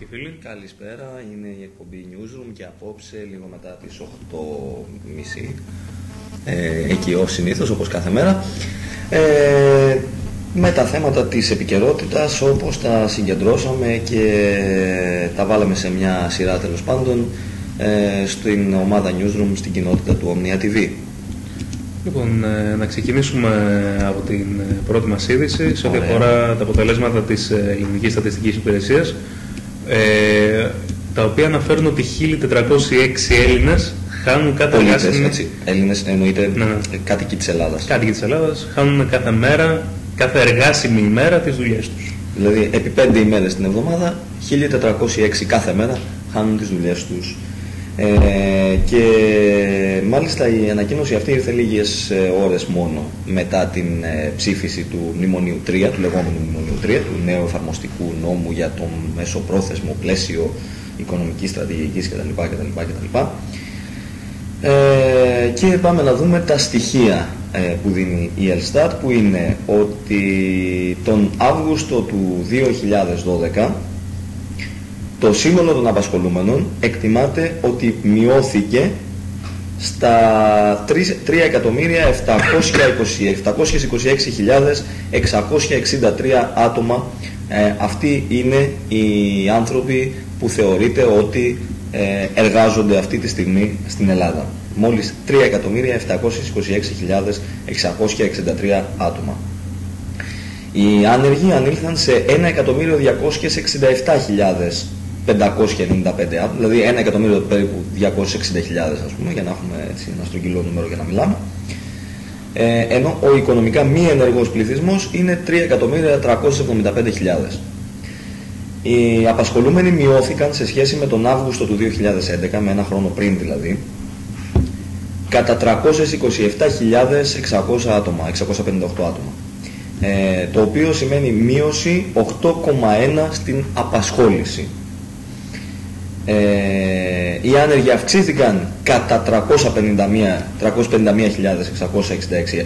και φίλοι. Καλησπέρα, είναι η εκπομπή Newsroom και απόψε λίγο μετά τις 8.30 ε, εκεί ως συνήθως όπως κάθε μέρα ε, με τα θέματα της επικαιρότητας όπως τα συγκεντρώσαμε και τα βάλαμε σε μια σειρά τέλος πάντων ε, στην ομάδα Newsroom στην κοινότητα του Omnia TV. Λοιπόν, ε, να ξεκινήσουμε από την ε, πρώτη μας είδηση σε ό,τι αφορά τα αποτελέσματα της ε, Ελληνικής Στατιστικής Υπηρεσίας ε, τα οποία αναφέρουν ότι 1.406 Έλληνες χάνουν κάθε Πολίτες, εργάσιμη... έτσι. Έλληνες εννοείται Ναι, ναι. ε, κάτοικοι της Ελλάδας. Κάτοικοι της Ελλάδας χάνουν κάθε μέρα, κάθε εργάσιμη ημέρα τις δουλειές τους. Δηλαδή επί πέντε ημέρες την εβδομάδα, 1406 κάθε μέρα χάνουν τις δουλειές τους. Ε, και μάλιστα η ανακοίνωση αυτή ήρθε λίγες ε, ώρες μόνο μετά την ε, ψήφιση του Μνημονίου 3, του λεγόμενου Μνημονίου 3, του νέου εφαρμοστικού νόμου για το μεσοπρόθεσμο πλαίσιο οικονομικής στρατηγικής κτλ. κτλ, κτλ. Ε, και πάμε να δούμε τα στοιχεία ε, που δίνει η Ελστάτ που είναι ότι τον Αύγουστο του 2012 το σύνολο των απασχολούμενων εκτιμάται ότι μειώθηκε στα 3.726.663 άτομα. Ε, αυτοί είναι οι άνθρωποι που θεωρείται ότι ε, εργάζονται αυτή τη στιγμή στην Ελλάδα. Μόλις 3.726.663 άτομα. Οι άνεργοι ανήλθαν σε 1.267.595 άτομα, δηλαδή 1 εκατομμύριο περίπου 260.000 ας πούμε, για να έχουμε έτσι, ένα στρογγυλό νούμερο για να μιλάμε. Ε, ενώ ο οικονομικά μη ενεργός πληθυσμός είναι 3.375.000. Οι απασχολούμενοι μειώθηκαν σε σχέση με τον Αύγουστο του 2011, με ένα χρόνο πριν δηλαδή, κατά 327.600 άτομα, 658 άτομα. Ε, το οποίο σημαίνει μείωση 8,1 στην απασχόληση. Ε, οι άνεργοι αυξήθηκαν κατά 351.666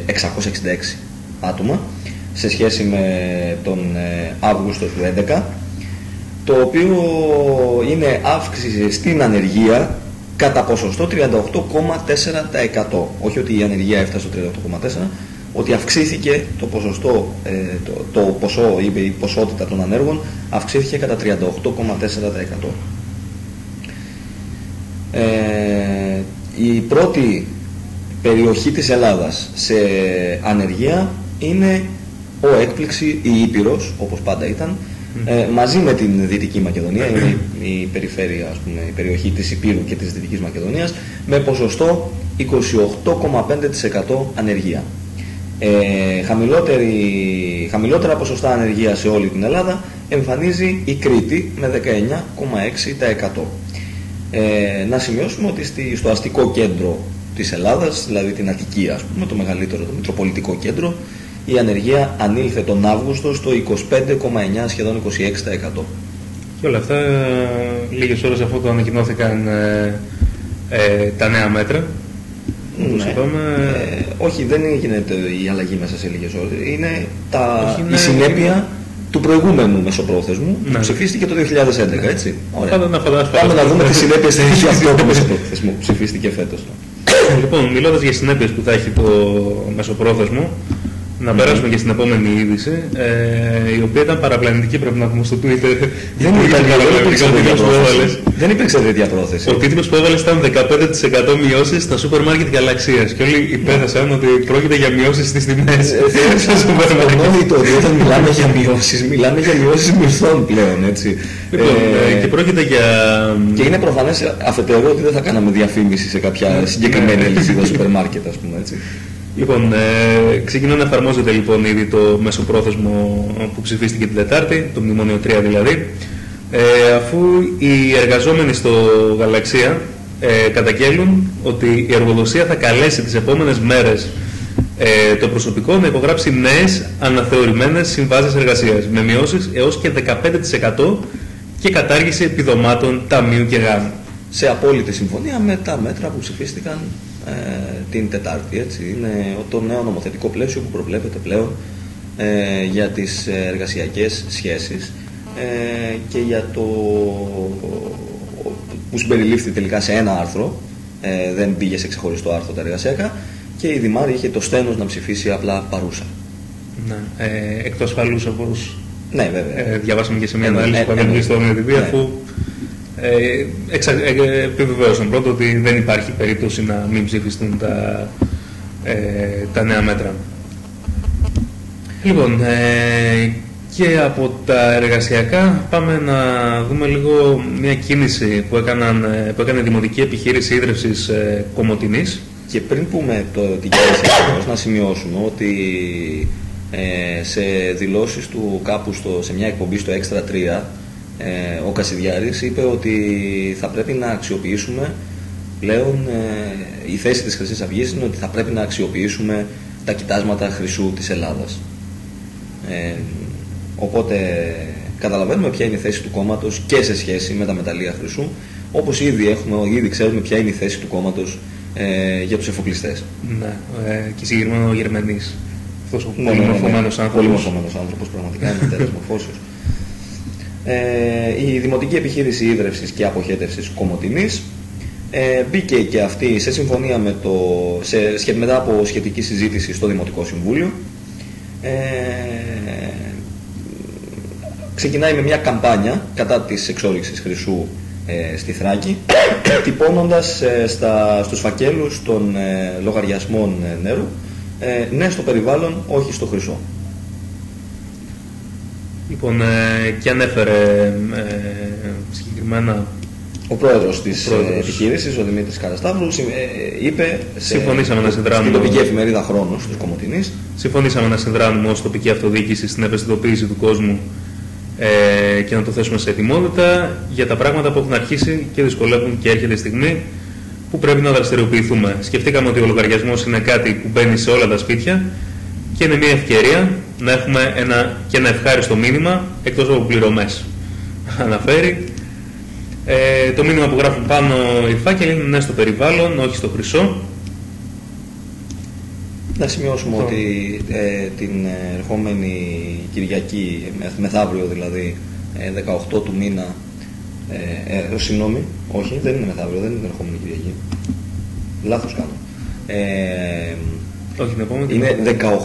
666 άτομα σε σχέση με τον ε, Αύγουστο του 2011 το οποίο είναι αύξηση στην ανεργία κατά ποσοστό 38,4%. Όχι ότι η ανεργία έφτασε στο 38,4%, ότι αυξήθηκε το ποσοστό, ε, το, το ποσό, η, η ποσότητα των ανέργων αυξήθηκε κατά 38,4%. Ε, η πρώτη περιοχή της Ελλάδας σε ανεργία είναι ο έκπληξη η Ήπειρος, όπως πάντα ήταν, ε, μαζί με την Δυτική Μακεδονία, είναι η, η περιφέρεια, ας πούμε, η περιοχή της Υπήρου και της Δυτικής Μακεδονίας, με ποσοστό 28,5% ανεργία. Ε, χαμηλότερη, χαμηλότερα ποσοστά ανεργία σε όλη την Ελλάδα εμφανίζει η Κρήτη με 19,6%. Ε, να σημειώσουμε ότι στη, στο αστικό κέντρο της Ελλάδας, δηλαδή την Αττική ας πούμε, το μεγαλύτερο, το Μητροπολιτικό κέντρο, η ανεργία ανήλθε τον Αύγουστο στο 25,9 σχεδόν 26%. Και όλα αυτά λίγες ώρες αφού το ανακοινώθηκαν ε, ε, τα νέα μέτρα. Όπως Ναι. είπαμε, Ε, όχι, δεν γίνεται η αλλαγή μέσα σε λίγες ώρες. Είναι τα, Όχι, η είναι- συνέπεια του προηγούμενου μεσοπρόθεσμου που Ναι. ψηφίστηκε το 2011, έτσι. Ωραία. Πάντα να φαντάσουμε- Πάμε να δούμε τις συνέπειες θα έχει αυτό το μεσοπρόθεσμο που ψηφίστηκε φέτος. λοιπόν, μιλώντας για συνέπειες που θα έχει το μεσοπρόθεσμο, να περάσουμε και στην επόμενη είδηση, ε, η οποία ήταν παραπλανητική πρέπει να πούμε στο Twitter. Δεν Υπήρχε υπήρξε παραπλανητικό τέτοια τίτλος που πρόθεση. έβαλες. Δεν υπήρξε τέτοια πρόθεση. Ο τίτλος που έβαλες ήταν 15% μειώσεις στα σούπερ μάρκετ γαλαξίας και όλοι υπέθεσαν ότι πρόκειται για μειώσεις στις τιμές στα σούπερ μάρκετ. Αυτονόητο ότι όταν μιλάμε για μειώσεις, μιλάμε για μειώσεις μισθών πλέον, έτσι. Λοιπόν, Ε, ε, και πρόκειται για... Και είναι προφανές αφετέρου ότι δεν θα κάναμε διαφήμιση σε κάποια συγκεκριμένη αλυσίδα σούπερ μάρκετ, ας πούμε, έτσι. Λοιπόν, ε, ξεκινά να εφαρμόζεται λοιπόν ήδη το μεσοπρόθεσμο που ψηφίστηκε την Τετάρτη, το Μνημόνιο 3 δηλαδή, ε, αφού οι εργαζόμενοι στο Γαλαξία ε, καταγγέλουν ότι η εργοδοσία θα καλέσει τις επόμενες μέρες ε, το προσωπικό να υπογράψει νέες αναθεωρημένες συμβάσεις εργασίας με μειώσεις έως και 15% και κατάργηση επιδομάτων ταμείου και γάμου. σε απόλυτη συμφωνία με τα μέτρα που ψηφίστηκαν ε, την Τετάρτη. Έτσι. Είναι το νέο νομοθετικό πλαίσιο που προβλέπεται πλέον ε, για τις ε, εργασιακές σχέσεις ε, και για το που συμπεριλήφθη τελικά σε ένα άρθρο, ε, δεν πήγε σε ξεχωριστό άρθρο τα εργασιακά και η Δημάρη είχε το στένος να ψηφίσει απλά παρούσα. Ναι. Ε, εκτός ασφαλούς όπως ναι, βέβαια. Ε, διαβάσαμε και σε μια ανάλυση που έκανε στο MTV ναι. αφού ε, εξα, ε, επιβεβαίωσαν πρώτο ότι δεν υπάρχει περίπτωση να μην ψηφιστούν τα, ε, τα νέα μέτρα. Λοιπόν, ε, και από τα εργασιακά πάμε να δούμε λίγο μια κίνηση που, έκαναν, ε, που έκανε η Δημοτική Επιχείρηση Ίδρυυσης ε, Κομωτινής. Και πριν πούμε το, την κίνηση να σημειώσουμε ότι ε, σε δηλώσεις του κάπου στο, σε μια εκπομπή στο Extra 3 ε, ο Κασιδιάρης είπε ότι θα πρέπει να αξιοποιήσουμε πλέον ε, η θέση της Χρυσής Αυγής είναι ότι θα πρέπει να αξιοποιήσουμε τα κοιτάσματα χρυσού της Ελλάδας. Ε, οπότε καταλαβαίνουμε ποια είναι η θέση του κόμματος και σε σχέση με τα μεταλλεία χρυσού όπως ήδη, έχουμε, ήδη ξέρουμε ποια είναι η θέση του κόμματος ε, για τους εφοπλιστές. Ναι, ε, και συγκεκριμένα ο Γερμανής. Αυτός ο ναι, πολύ ναι, ναι, μορφωμένος άνθρωπος. Πολύ μορφωμένος άνθρωπος, πραγματικά είναι τέλος μορφώσεως. Ε, η Δημοτική Επιχείρηση Ίδρευσης και Αποχέτευσης Κομωτινής ε, μπήκε και αυτή σε συμφωνία με το, σε, μετά από σχετική συζήτηση στο Δημοτικό Συμβούλιο. Ε, ξεκινάει με μια καμπάνια κατά της εξόριξης χρυσού ε, στη Θράκη, τυπώνοντας ε, στα, στους φακέλους των ε, λογαριασμών νερού ναι στο περιβάλλον, όχι στο χρυσό. Λοιπόν, ε, και ανέφερε ε, συγκεκριμένα ο πρόεδρος της πρόεδρος. επιχείρησης, ο Δημήτρης Καρασταύρου, είπε Συμφωνήσαμε σε, να συνδράμουμε στην τοπική εφημερίδα Χρόνος της Κομωτινής. Συμφωνήσαμε να συνδράμουμε ως τοπική αυτοδιοίκηση στην ευαισθητοποίηση του κόσμου ε, και να το θέσουμε σε ετοιμότητα για τα πράγματα που έχουν αρχίσει και δυσκολεύουν και έρχεται η στιγμή που πρέπει να δραστηριοποιηθούμε. Σκεφτήκαμε ότι ο λογαριασμός είναι κάτι που μπαίνει σε όλα τα σπίτια και είναι μια ευκαιρία να έχουμε ένα, και ένα ευχάριστο μήνυμα εκτός από πληρωμές. Αναφέρει. Ε, το μήνυμα που γράφουν πάνω οι φάκελοι είναι ναι στο περιβάλλον, όχι στο χρυσό. Να σημειώσουμε ότι ε, την ερχόμενη Κυριακή, μεθαύριο δηλαδή, 18 ε, του μήνα, ε, ε, συγγνώμη, όχι, δεν είναι μεθαύριο, δεν είναι την ερχόμενη Κυριακή. Λάθος κάνω. Ε, όχι, την είναι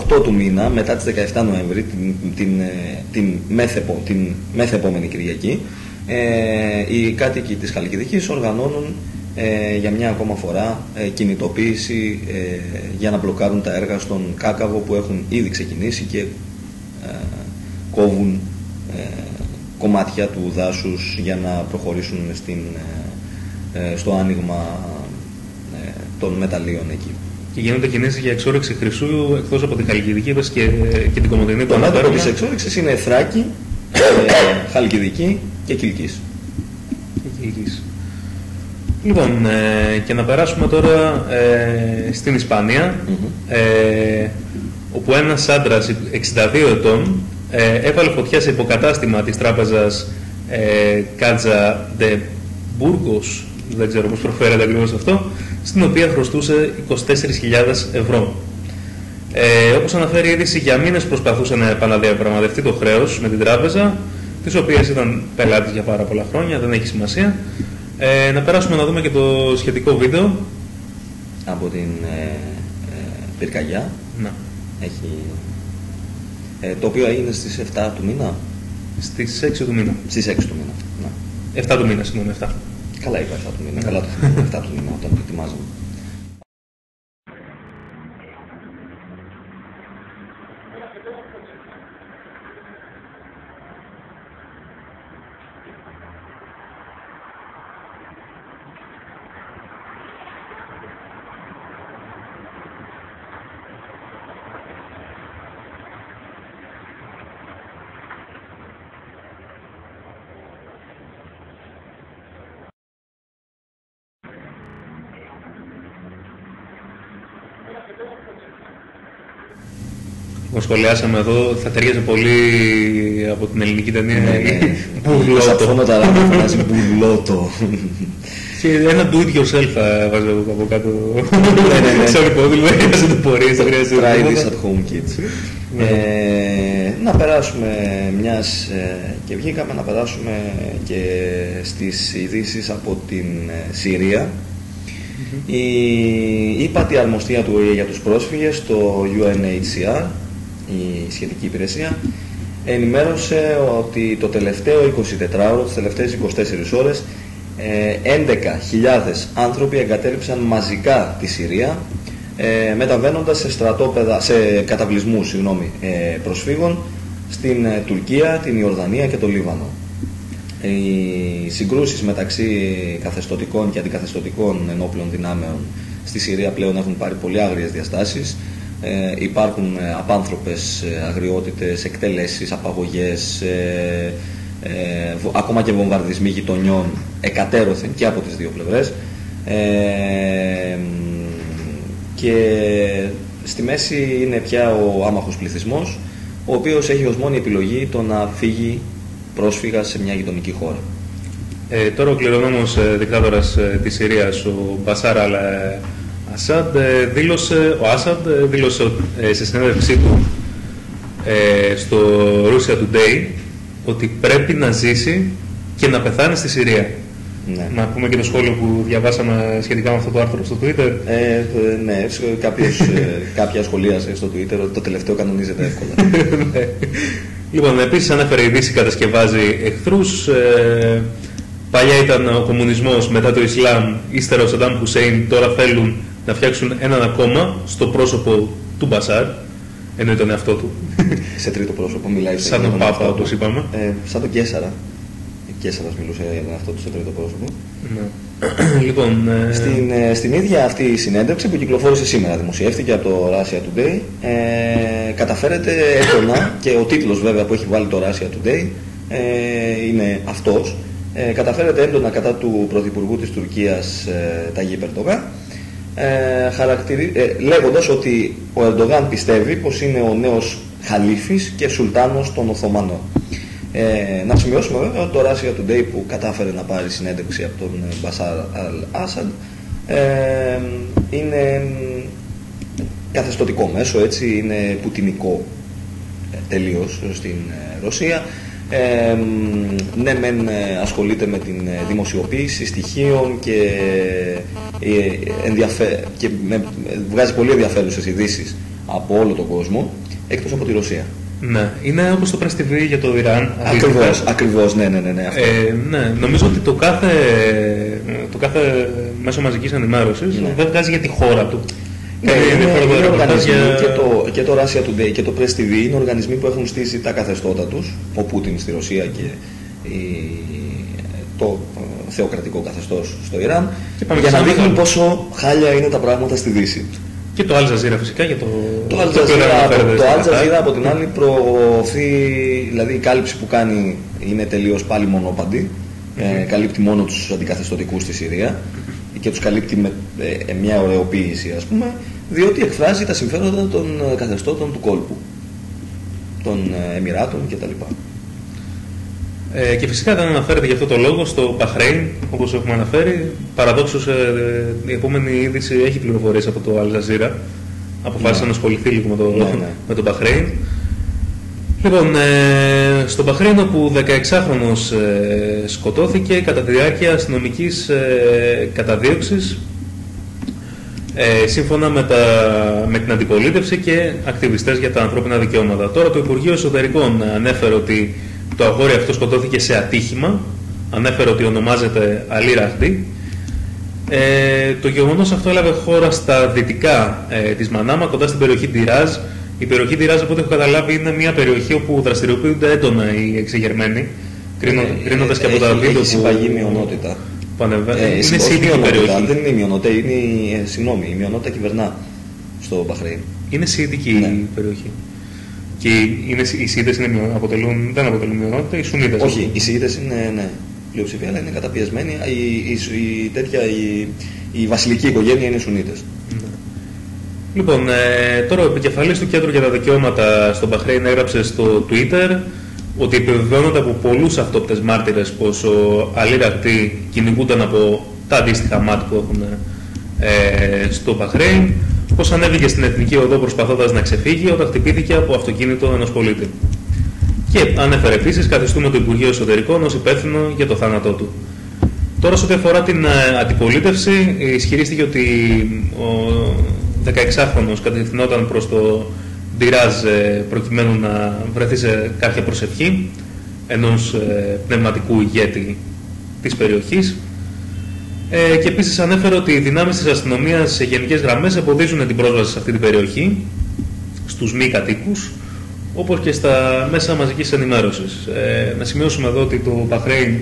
18 του μήνα, μετά τις 17 Νοέμβρη, την, την, ε, την, μεθεπο, την μεθεπόμενη Κυριακή, ε, οι κάτοικοι της Χαλκιδικής οργανώνουν ε, για μια ακόμα φορά ε, κινητοποίηση ε, για να μπλοκάρουν τα έργα στον Κάκαβο που έχουν ήδη ξεκινήσει και ε, κόβουν κομμάτια του δάσους για να προχωρήσουν στην, στο άνοιγμα των μεταλλίων εκεί. Και γίνονται κινήσεις για εξόρυξη χρυσού εκτός από την Χαλκιδική και, και την Κομωτινή. Το μέτωπο της εξόρυξης είναι Θράκη, Χαλκιδική και Κιλκής. Και Κιλκής. Λοιπόν, ε, και να περάσουμε τώρα ε, στην Ισπανία, ε, όπου ένας άντρας 62 ετών ε, έβαλε φωτιά σε υποκατάστημα της τράπεζας ε, Κάτζα de Burgos, δεν ξέρω πώς προφέρεται ακριβώς αυτό, στην οποία χρωστούσε 24.000 ευρώ. Ε, όπως αναφέρει η είδηση, για μήνες προσπαθούσε να επαναδιαπραγματευτεί το χρέος με την τράπεζα, της οποίας ήταν πελάτης για πάρα πολλά χρόνια, δεν έχει σημασία, ε, να περάσουμε να δούμε και το σχετικό βίντεο. Από την ε, ε, πυρκαγιά. Να. Έχει, ε, το οποίο έγινε στις 7 του μήνα. Στις 6 του μήνα. Στις 6 του μήνα. Να. 7 του μήνα, συγγνώμη, 7. Καλά είπα 7 του μήνα. Καλά το 7 του μήνα όταν το Όπως σχολιάσαμε εδώ, θα ταιριάζει πολύ από την ελληνική ταινία. Ναι, ναι. Μπουλότο. Στα τα ένα do it yourself θα βάζω από κάτω. Ναι, Sorry, πολύ δεν χρειάζεται πορείες, δεν χρειάζεται Try this at home, kids. Ε, να περάσουμε μιας ε, και βγήκαμε να περάσουμε και στις ειδήσεις από την ε, Συρία. Συρία. Η ύπατη αρμοστία του ΟΗΕ για τους πρόσφυγες, το UNHCR, η σχετική υπηρεσία, ενημέρωσε ότι το τελευταίο 24ωρο, τις τελευταίες 24 ώρες, ε, 11.000 άνθρωποι εγκατέλειψαν μαζικά τη Συρία, ε, μεταβαίνοντας σε στρατόπεδα, σε καταβλισμούς συγγνώμη, ε, προσφύγων στην ε, Τουρκία, την Ιορδανία και το Λίβανο. Οι συγκρούσεις μεταξύ καθεστωτικών και αντικαθεστωτικών ενόπλων δυνάμεων στη Συρία πλέον έχουν πάρει πολύ άγριες διαστάσεις. Ε, υπάρχουν ε, απάνθρωπες ε, αγριότητες, εκτελέσεις, απαγωγές, ε, ε, βο- ακόμα και βομβαρδισμοί γειτονιών εκατέρωθεν και από τις δύο πλευρές. Ε, μ, και στη μέση είναι πια ο άμαχος πληθυσμός, ο οποίος έχει ως μόνη επιλογή το να φύγει πρόσφυγα σε μια γειτονική χώρα. Ε, τώρα ο κληρονόμος ε, δικτάτορας ε, της Συρίας, ο Μπασάρ Αλ ε, Ασάντ, ε, δήλωσε, ο Άσαντ ε, δήλωσε ε, σε συνέντευξή του ε, στο Russia Today ότι πρέπει να ζήσει και να πεθάνει στη Συρία. Ναι. Να πούμε και το σχόλιο που διαβάσαμε σχετικά με αυτό το άρθρο στο Twitter. Ε, ε, ναι, σε κάποιος, ε, κάποια σχολίασε στο Twitter ότι το τελευταίο κανονίζεται εύκολα. Ναι. λοιπόν, επίσης ανέφερε η Δύση κατασκευάζει εχθρούς. Ε, παλιά ήταν ο κομμουνισμός, μετά το Ισλάμ, ύστερα ο Σαντάμ Χουσέιν, τώρα θέλουν να φτιάξουν έναν ακόμα στο πρόσωπο του Μπασάρ, εννοεί τον εαυτό του, σε τρίτο πρόσωπο μιλάει. σαν για τον τον Πάπα εαυτό του. όπως είπαμε. Ε, σαν τον Κέσσαρα. Ο Κέσσαρας μιλούσε για τον εαυτό του σε τρίτο πρόσωπο. Ναι. λοιπόν, ε, Στην, ε, στην ίδια αυτή η συνέντευξη που κυκλοφόρησε σήμερα, δημοσιεύτηκε από το Russia Today, ε, καταφέρεται έντονα και ο τίτλος βέβαια που έχει βάλει το Russia Today ε, είναι αυτός. Ε, καταφέρεται έντονα κατά του Πρωθυπουργού της Τουρκίας ε, Ταγί Περτογά ε, χαρακτηρι... ε, λέγοντας ότι ο Ερντογάν πιστεύει πως είναι ο νέος χαλίφης και σουλτάνος των Οθωμανών. Ε, να σημειώσουμε βέβαια ότι το Russia Today που κατάφερε να πάρει συνέντευξη από τον ε, Μπασάρ Αλ Άσαντ ε, είναι μ, καθεστωτικό μέσο, έτσι, είναι πουτινικό ε, τελείως στην ε, Ρωσία. Ε, μ, ναι, μεν ε, ασχολείται με την ε, δημοσιοποίηση στοιχείων και, ε, ενδιαφε... και με- βγάζει πολύ ενδιαφέρουσες ειδήσεις από όλο τον κόσμο, εκτός από τη Ρωσία. Ναι, είναι όπως το Press TV για το Ιράν. Ακριβώς, αντίστοιχα. ακριβώς, ναι, ναι, ναι, ναι αυτό. Ε, ναι, νομίζω ότι το κάθε, το κάθε μέσο μαζικής ενημέρωσης Ναι. δεν βγάζει για τη χώρα του. Ναι, Ε, είναι, ενδιαφέρον είναι το ρεπορτάζ οργανισμοί για- και, το, και το Russia Today και το Press TV είναι οργανισμοί που έχουν στήσει τα καθεστώτα τους, ο Πούτιν στη Ρωσία και η- το ε, θεοκρατικό καθεστώς στο Ιράν, Και πάμε για σε να ένα δείχνουν άλλο. πόσο χάλια είναι τα πράγματα στη Δύση. Και το Al Jazeera φυσικά για το, Το Al το οποίο δεν Jazeera, αναφέρεται το στα Al Κατάρ. Jazeera από την άλλη προωθεί, δηλαδή η κάλυψη που κάνει είναι τελείως πάλι μονόπαντη. Ε, καλύπτει μόνο τους αντικαθεστωτικούς στη Συρία και τους καλύπτει με ε, μια ωρεοποίηση ας πούμε, διότι εκφράζει τα συμφέροντα των ε, καθεστώτων του κόλπου, των ε, Εμμυράτων κτλ. Ε, και φυσικά δεν αναφέρεται για αυτό το λόγο στο Μπαχρέιν, όπως έχουμε αναφέρει. Παραδόξως ε, η επόμενη είδηση έχει πληροφορίες από το Al Jazeera. Αποφάσισε Ναι. να ασχοληθεί λίγο με το, Ναι, ναι. με το Μπαχρέιν. Λοιπόν, ε, στο Μπαχρέιν όπου 16χρονος ε, σκοτώθηκε κατά τη διάρκεια αστυνομικής ε, καταδίωξης ε, σύμφωνα με, τα, με την αντιπολίτευση και ακτιβιστές για τα ανθρώπινα δικαιώματα. Τώρα το Υπουργείο Εσωτερικών ανέφερε ότι το αγόρι αυτό σκοτώθηκε σε ατύχημα, ανέφερε ότι ονομάζεται Αλή Ραχντή. Ε, το γεγονός αυτό έλαβε χώρα στα δυτικά ε, της Μανάμα, κοντά στην περιοχή Ντιράζ. Η περιοχή Ντιράζ, από ό,τι έχω καταλάβει, είναι μια περιοχή όπου δραστηριοποιούνται έντονα οι εξεγερμένοι, κρίνω- κρίνοντας και από τα Ε, έχει, βίντεο έχει που, συμπαγή μειονότητα. που ανεβα- Ε, είναι όχι σιητική μειονότητα, περιοχή. Δεν είναι η μειονότητα, είναι η, ε, συγγνώμη, η μειονότητα κυβερνά στο Μπαχρέιν. Είναι σιητική Ναι. η περιοχή. Και είναι, οι Σιήτες είναι, μειον- αποτελούν, δεν αποτελούν μειονότητα, οι Σουνίτες. Όχι, οι Σιήτες είναι ναι, πλειοψηφία, αλλά είναι καταπιεσμένοι. Η, η, η, τέτοια, η, η βασιλική οικογένεια είναι Σουνίτες. Ναι. Λοιπόν, ε, τώρα ο επικεφαλής του Κέντρου για τα Δικαιώματα στον Μπαχρέιν έγραψε στο Twitter ότι επιβεβαιώνονται από πολλούς αυτόπτες μάρτυρες πως ο Αλή Ραχτή κυνηγούνταν από τα αντίστοιχα μάτ που έχουν ε, στο Μπαχρέιν, πως ανέβηκε στην Εθνική Οδό προσπαθώντας να ξεφύγει όταν χτυπήθηκε από αυτοκίνητο ενός πολίτη. Και ανέφερε επίσης καθιστούμε το Υπουργείο Εσωτερικών ως υπεύθυνο για το θάνατό του. Τώρα, σε ό,τι αφορά την ε, αντιπολίτευση, ισχυρίστηκε ότι ο 16χρονος κατευθυνόταν προς το Ντιράζ ε, προκειμένου να βρεθεί σε κάποια προσευχή ενός ε, πνευματικού ηγέτη της περιοχής ε, και επίσης ανέφερε ότι οι δυνάμεις της αστυνομίας σε γενικές γραμμές εμποδίζουν την πρόσβαση σε αυτή την περιοχή στους μη κατοίκους όπως και στα μέσα μαζικής ενημέρωσης. Ε, να σημειώσουμε εδώ ότι το Παχρέιν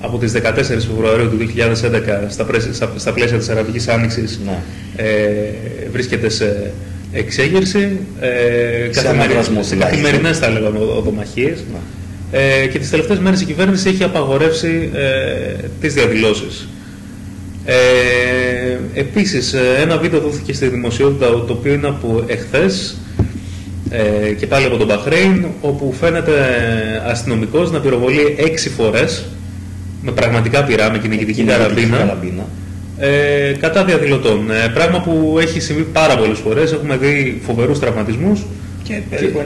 από τις 14 Φεβρουαρίου του 2011 στα, στα πλαίσια της Αραβικής Άνοιξης ναι. ε, βρίσκεται σε εξέγερση, ε, καθημερι... σε καθημερινές θα λέγαμε οδομαχίες ναι. ε, και τις τελευταίες μέρες η κυβέρνηση έχει απαγορεύσει ε, τις διαδηλώσεις. Ε, επίσης, ε, ένα βίντεο δόθηκε στη δημοσιότητα το οποίο είναι από εχθές ε, και πάλι από τον Μπαχρέιν όπου φαίνεται αστυνομικός να πυροβολεί έξι φορές με πραγματικά πυρά, με κυνηγητική καραμπίνα ε, κατά διαδηλωτών. Ε, πράγμα που έχει συμβεί πάρα πολλές φορές. Έχουμε δει φοβερούς τραυματισμούς και,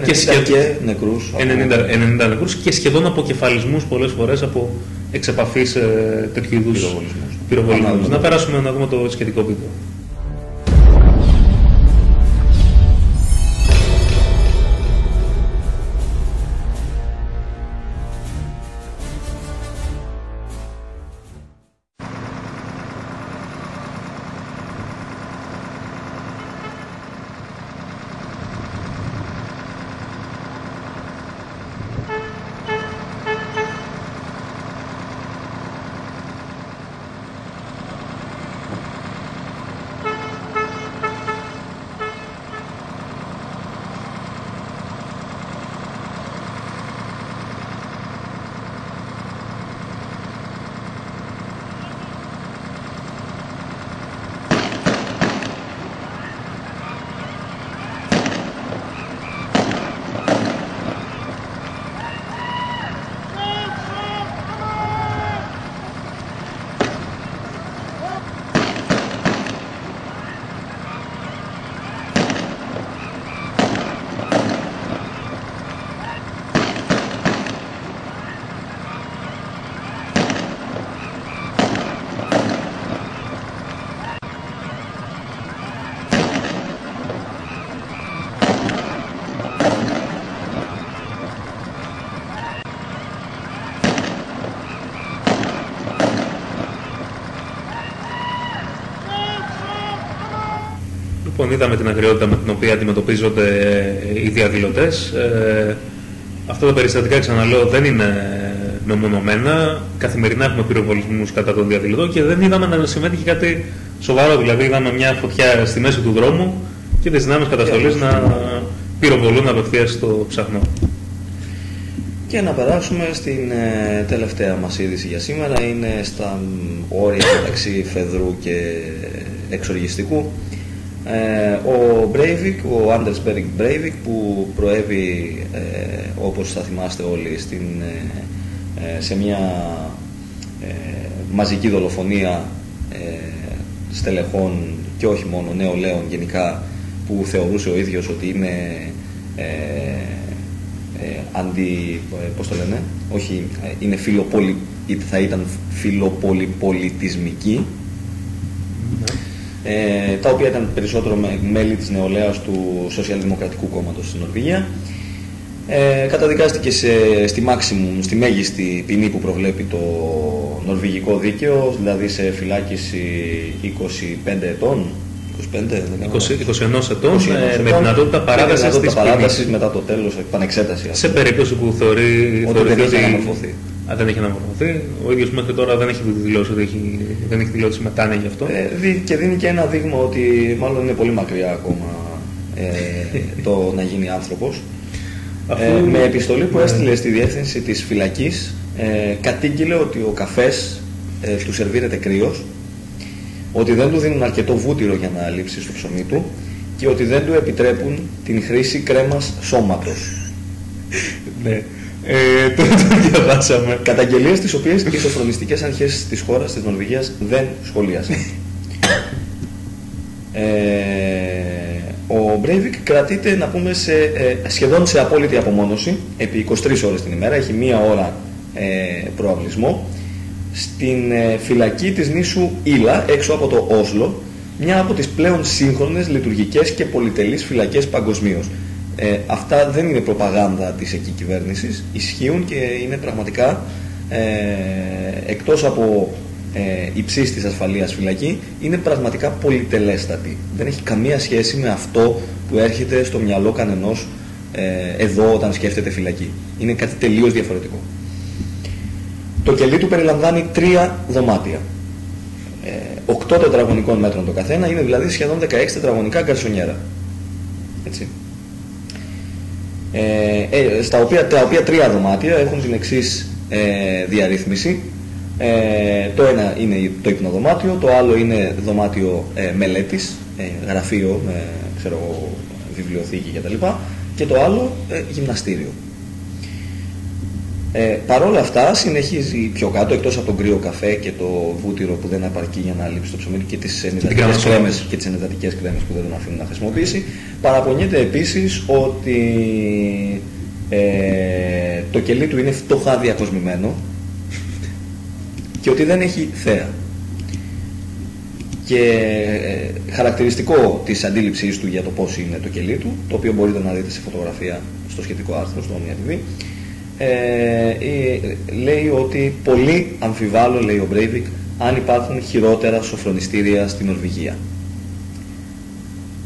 και, σχεδόν, και νεκρούς, 90, 90 νεκρούς και σχεδόν αποκεφαλισμούς πολλές φορές από εξεπαφής ε, τέτοιου είδους πυροβολισμούς. Να περάσουμε να δούμε το σχετικό βίντεο. Λοιπόν, είδαμε την αγριότητα με την οποία αντιμετωπίζονται οι διαδηλωτές. Ε, αυτά τα περιστατικά, ξαναλέω, δεν είναι μεμονωμένα. Καθημερινά έχουμε πυροβολισμούς κατά των διαδηλωτών και δεν είδαμε να συμβαίνει και κάτι σοβαρό. Δηλαδή, είδαμε μια φωτιά στη μέση του δρόμου και τις δυνάμεις καταστολής να πυροβολούν απευθείας στο ψαχνό. Και να περάσουμε στην ε, τελευταία μας είδηση για σήμερα. Είναι στα όρια μεταξύ Φεδρού και εξοργιστικού. Ε, ο Breivik, ο Anders Bering Breivik που προέβη ε, όπως θα θυμάστε όλοι στην, ε, σε μια μαζική δολοφονία στελεχών και όχι μόνο νεολαίων γενικά που θεωρούσε ο ίδιος ότι είναι αντι... πώς το λένε, όχι, είναι φιλοπολι, θα ήταν φιλοπολιπολιτισμική ε, τα οποία ήταν περισσότερο μέλη της νεολαίας του Σοσιαλδημοκρατικού Κόμματος στην Νορβηγία. Ε, καταδικάστηκε σε, στη maximum, στη μέγιστη ποινή που προβλέπει το νορβηγικό δίκαιο, δηλαδή σε φυλάκιση 25 ετών, 25, 20, 21 ετών, 21 ε, με δυνατότητα παράταση της παράτασης μετά το τέλος, επανεξέταση. Σε περίπτωση που θεωρεί, ότι δεν έχει αναμορφωθεί. Αν δεν έχει αναμορφωθεί. Ο ίδιος μέχρι τώρα δεν έχει δηλώσει ότι έχει, δεν έχει δηλώσει μετάνοια γι' αυτό. Ε, και δίνει και ένα δείγμα ότι μάλλον είναι πολύ μακριά ακόμα ε, το να γίνει άνθρωπος. Ε, με επιστολή που ναι. έστειλε στη διεύθυνση της φυλακής ε, κατήγγειλε ότι ο καφές ε, του σερβίρεται κρύος ότι δεν του δίνουν αρκετό βούτυρο για να λείψει στο ψωμί του και ότι δεν του επιτρέπουν την χρήση κρέμας σώματος. Ναι. Ε, το, το διαβάσαμε. Καταγγελίες τις οποίες οι σοφρονιστικές αρχές της χώρας της Νορβηγίας δεν σχολίασαν. Ε, ο Μπρέιβικ κρατείται να πούμε σε, ε, σχεδόν σε απόλυτη απομόνωση επί 23 ώρες την ημέρα, έχει μία ώρα ε, προαυλισμό στην ε, φυλακή της νήσου Ήλα έξω από το Όσλο μια από τις πλέον σύγχρονες λειτουργικές και πολυτελείς φυλακές παγκοσμίως. Ε, αυτά δεν είναι προπαγάνδα της εκεί κυβέρνησης, ισχύουν και είναι πραγματικά ε, εκτός από ε, υψής της ασφαλείας φυλακή, είναι πραγματικά πολυτελέστατη. Δεν έχει καμία σχέση με αυτό που έρχεται στο μυαλό κανενός ε, εδώ όταν σκέφτεται φυλακή. Είναι κάτι τελείως διαφορετικό. Το κελί του περιλαμβάνει τρία δωμάτια. 8 ε, τετραγωνικών μέτρων το καθένα, είναι δηλαδή σχεδόν 16 τετραγωνικά γκαρσονιέρα. Έτσι. Ε, ε, στα οποία, τα οποία τρία δωμάτια έχουν την εξής ε, διαρρύθμιση. Ε, το ένα είναι το υπνοδωμάτιο, το άλλο είναι δωμάτιο ε, μελέτης, ε, γραφείο με ξέρω, βιβλιοθήκη κτλ. Και το άλλο γυμναστήριο. Ε, Παρ' όλα αυτά συνεχίζει πιο κάτω, εκτός από τον κρύο καφέ και το βούτυρο που δεν απαρκεί για να λείψει το ψωμί και τις ενυδατικές κρέμες, και τις ενυδατικές κρέμες που δεν τον αφήνουν να χρησιμοποιήσει. Παραπονιέται επίσης ότι ε, το κελί του είναι φτωχά διακοσμημένο και ότι δεν έχει θέα. Και ε, χαρακτηριστικό της αντίληψής του για το πώς είναι το κελί του, το οποίο μπορείτε να δείτε σε φωτογραφία στο σχετικό άρθρο στο Omnia TV, ε, ε, λέει ότι πολύ αμφιβάλλω, λέει ο Μπρέιβικ, αν υπάρχουν χειρότερα σοφρονιστήρια στην Νορβηγία.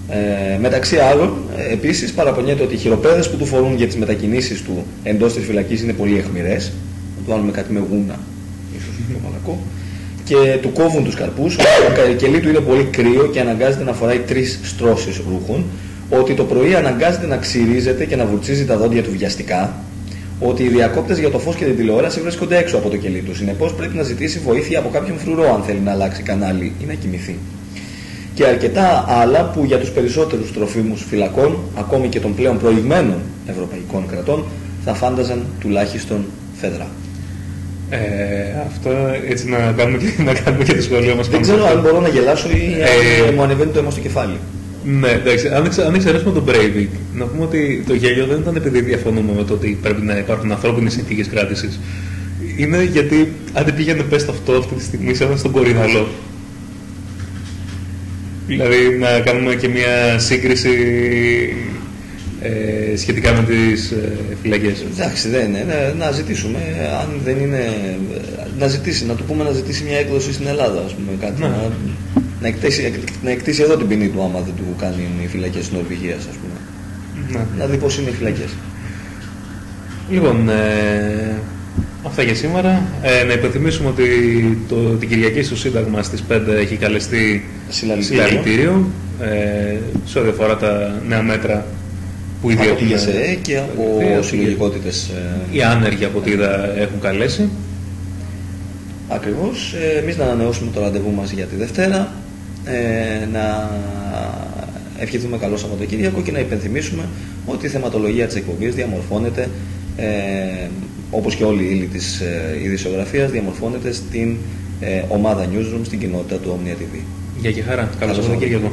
Ε, μεταξύ άλλων, ε, επίσης παραπονιέται ότι οι χειροπέδες που του φορούν για τις μετακινήσεις του εντός της φυλακής είναι πολύ αιχμηρές. Θα του βάλουμε κάτι με γούνα, ίσως το μαλακό. Και του κόβουν τους καρπούς, το κελί του είναι πολύ κρύο και αναγκάζεται να φοράει τρεις στρώσεις ρούχων. Ότι το πρωί αναγκάζεται να ξυρίζεται και να βουρτσίζει τα δόντια του βιαστικά, ότι οι διακόπτες για το φως και την τηλεόραση βρίσκονται έξω από το κελί τους. Συνεπώς πρέπει να ζητήσει βοήθεια από κάποιον φρουρό αν θέλει να αλλάξει κανάλι ή να κοιμηθεί. Και αρκετά άλλα που για τους περισσότερους τροφίμους φυλακών, ακόμη και των πλέον προηγμένων ευρωπαϊκών κρατών, θα φάνταζαν τουλάχιστον φεδρά. Ε, αυτό έτσι να κάνουμε, και, να κάνουμε και το σχολείο μας. Δεν ξέρω αν μπορώ να γελάσω ή ε, αν μου ανεβαίνει το αίμα στο κεφάλι. Ναι, εντάξει. Αν, αν εξαιρέσουμε τον Breivik, να πούμε ότι το γέλιο δεν ήταν επειδή διαφωνούμε με το ότι πρέπει να υπάρχουν ανθρώπινες συνθήκες κράτησης. Είναι γιατί αν δεν πήγαινε πες αυτό αυτή τη στιγμή σαν στον κορυδαλό. Δηλαδή να κάνουμε και μια σύγκριση ε, σχετικά με τις ε, φυλακές. Εντάξει, δεν είναι. Να, να ζητήσουμε, αν δεν είναι... Να ζητήσει, να του πούμε να ζητήσει μια έκδοση στην Ελλάδα, ας πούμε, κάτι. Ναι. Να, να, εκτίσει, να εκτίσει εδώ την ποινή του άμα δεν του κάνει οι φυλακές της Νορβηγίας, ας πούμε. Ναι. Να δει πώς είναι οι φυλακές. Λοιπόν, ε, αυτά για σήμερα. Ε, να υπενθυμίσουμε ότι το, την Κυριακή στο Σύνταγμα στις 5 έχει καλεστεί συλλαλητήριο ε, σε ό,τι αφορά τα νέα μέτρα που ήδη έχουν και από συλλογικότητες. Ε, οι άνεργοι από ό,τι έχουν καλέσει. Ακριβώς. Ε, εμείς να ανανεώσουμε το ραντεβού μας για τη Δευτέρα ε, να ευχηθούμε καλό Σαββατοκύριακο και να υπενθυμίσουμε ότι η θεματολογία της εκπομπής διαμορφώνεται ε, όπως και όλη η ύλη της ε, ειδησιογραφίας διαμορφώνεται στην ε, ομάδα Newsroom στην κοινότητα του Omnia TV. Γεια και χαρά. Καλό Σαββατοκύριακο.